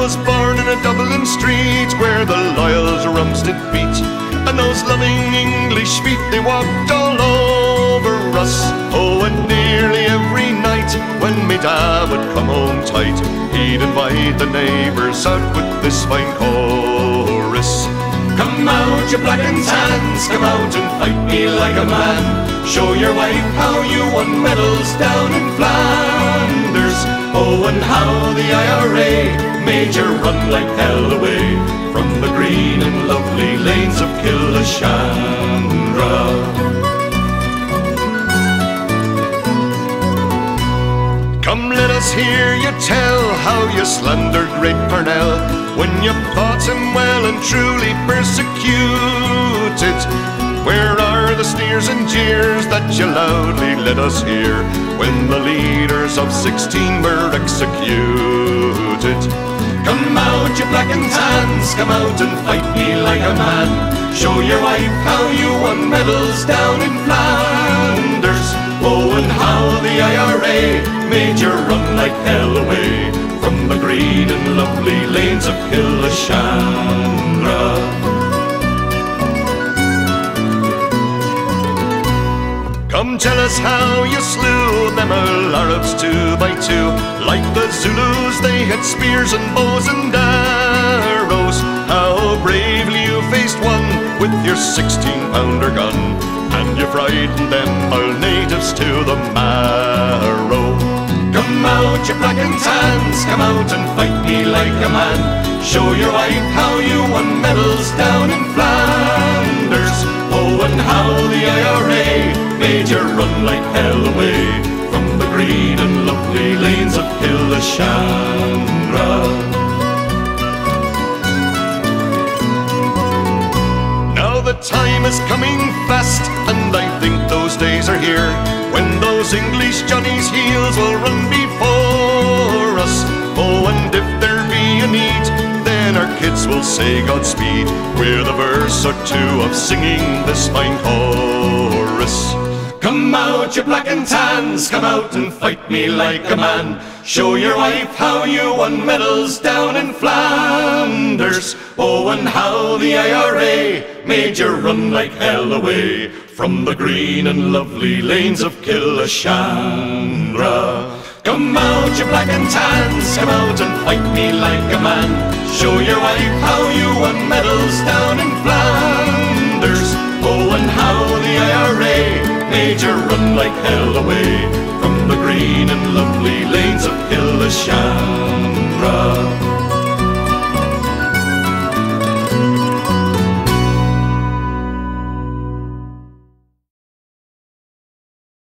was born in a Dublin street where the Loyals rumsted beat, and those loving English feet they walked all over us. Oh, and nearly every night when me dad would come home tight, he'd invite the neighbours out with this fine chorus. Come out, you black and tans, come out and fight me like a man. Show your wife how you won medals down in Flanders. Oh, and how the IRA made you run like hell away from the green and lovely lanes of Killeshandra. Come, let us hear you tell how you slandered great Parnell when you fought him well and truly persecuted. And jeers that you loudly let us hear when the leaders of 16 were executed? Come out, you black and tans, come out and fight me like a man. Show your wife how you won medals down in Flanders. Oh, and how the IRA made you run like hell away from the green and lovely lanes of Killeshandra. Tell us how you slew them all Arabs two by two. Like the Zulus, they had spears and bows and arrows. How bravely you faced one with your 16 pounder gun. And you frightened them all natives to the marrow. Come out, you black and tans, come out and fight me like a man. Show your wife how you won medals down in Flanders. Like hell away from the green and lovely lanes of Killeshandra. Now the time is coming fast, and I think those days are here when those English Johnny's heels will run before us. Oh, and if there be a need, then our kids will say Godspeed with a verse or two of singing this fine chorus. Come out, you black and tans, come out and fight me like a man. Show your wife how you won medals down in Flanders. Oh, and how the IRA made you run like hell away from the green and lovely lanes of Killeshandra. Come out, you black and tans, come out and fight me like a man. Show your wife how you won medals down in Flanders. like hell away from the green and lovely lake.